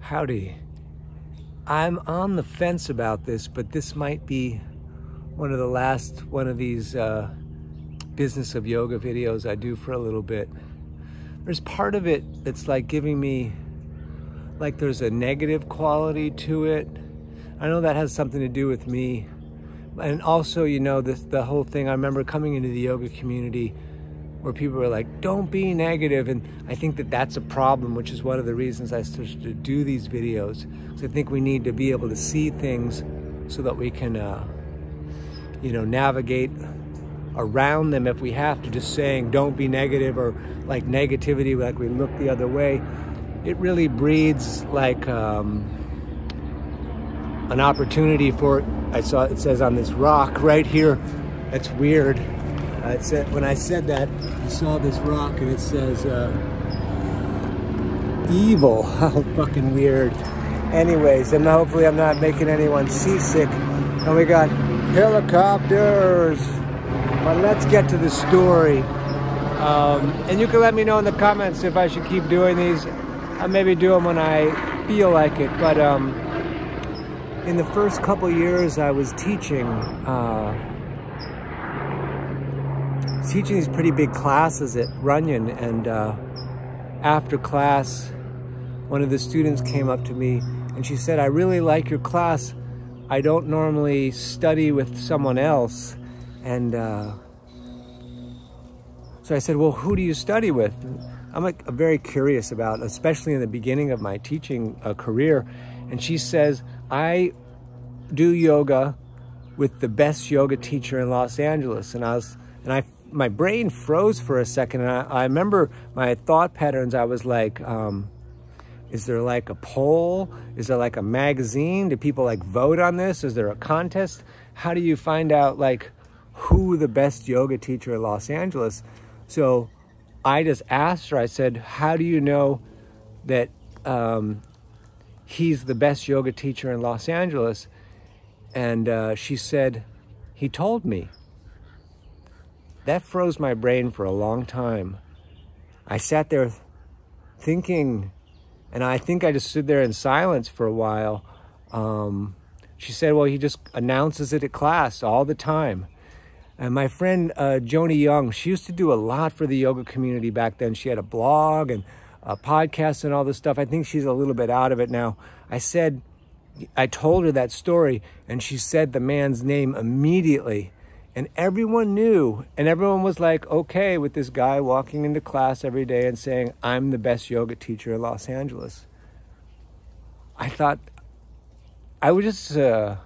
Howdy. I'm on the fence about this, but this might be one of the last one of these uh, business of yoga videos I do for a little bit. There's part of it that's like giving me, like there's a negative quality to it. I know that has something to do with me. And also, you know, this, the whole thing, I remember coming into the yoga community where people are like, don't be negative. And I think that that's a problem, which is one of the reasons I started to do these videos. Because I think we need to be able to see things so that we can, uh, you know, navigate around them if we have to. Just saying, don't be negative or like negativity, like we look the other way. It really breeds like um, an opportunity for, I saw it says on this rock right here, that's weird it said, when I said that, I saw this rock and it says, uh, evil. How fucking weird. Anyways, and hopefully I'm not making anyone seasick. And we got helicopters. But let's get to the story. Um, and you can let me know in the comments if I should keep doing these. I maybe do them when I feel like it. But um, in the first couple years I was teaching, uh, teaching these pretty big classes at Runyon and uh, after class one of the students came up to me and she said I really like your class. I don't normally study with someone else. And uh, so I said well who do you study with? I'm like very curious about especially in the beginning of my teaching uh, career. And she says I do yoga with the best yoga teacher in Los Angeles. And I was and I my brain froze for a second. And I, I remember my thought patterns. I was like, um, is there like a poll? Is there like a magazine? Do people like vote on this? Is there a contest? How do you find out like who the best yoga teacher in Los Angeles? So I just asked her, I said, how do you know that um, he's the best yoga teacher in Los Angeles? And uh, she said, he told me that froze my brain for a long time. I sat there thinking, and I think I just stood there in silence for a while. Um, she said, well, he just announces it at class all the time. And my friend uh, Joni Young, she used to do a lot for the yoga community back then. She had a blog and a podcast and all this stuff. I think she's a little bit out of it now. I said, I told her that story, and she said the man's name immediately. And everyone knew, and everyone was like, okay, with this guy walking into class every day and saying, I'm the best yoga teacher in Los Angeles. I thought, I was just uh,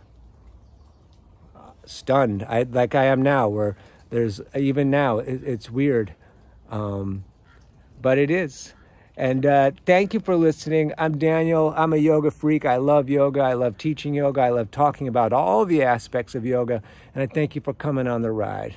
stunned, I, like I am now, where there's, even now, it, it's weird. Um, but it is. And uh, thank you for listening. I'm Daniel. I'm a yoga freak. I love yoga. I love teaching yoga. I love talking about all the aspects of yoga. And I thank you for coming on the ride.